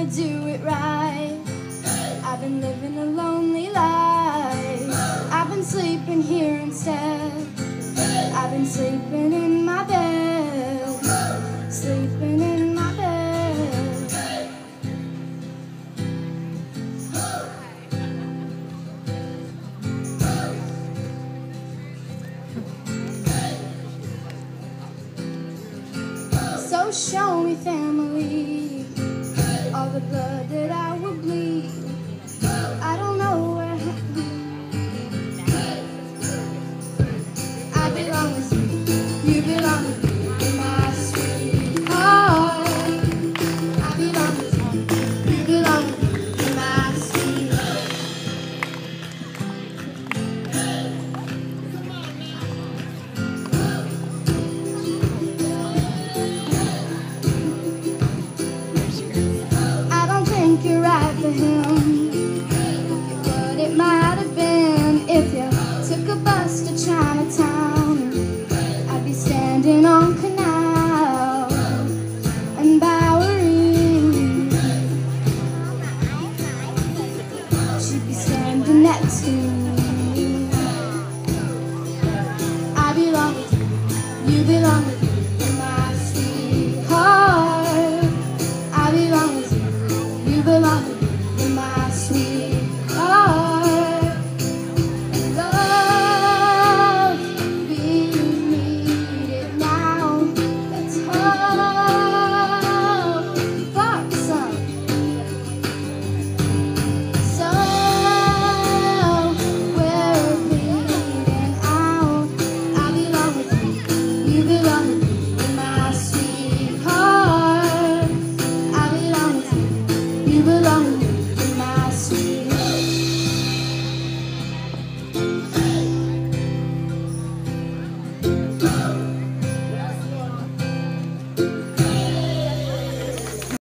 wanna do it right. I've been living a lonely life. I've been sleeping here instead. I've been sleeping in my bed. Sleeping in my bed. So show me family love. next to me. I belong with you, you belong with